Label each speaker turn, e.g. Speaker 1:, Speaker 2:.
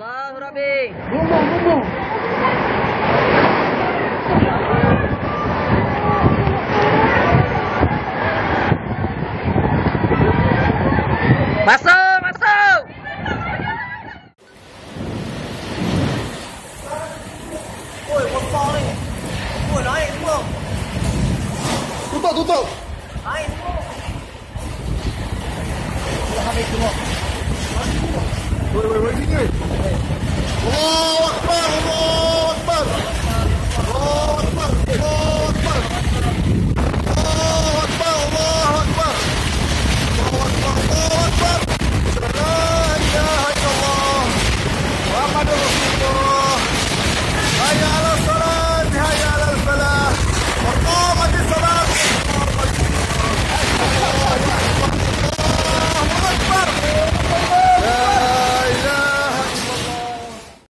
Speaker 1: Allahu Rabbi.
Speaker 2: Ngomong, ngomong.
Speaker 1: Masuk, masuk.
Speaker 3: Oi, besar ni. Oi, naik semua.
Speaker 2: Tutup, tutup.
Speaker 3: Naik semua.
Speaker 2: Woi, woi, woi. Allahu Akbar, Oh!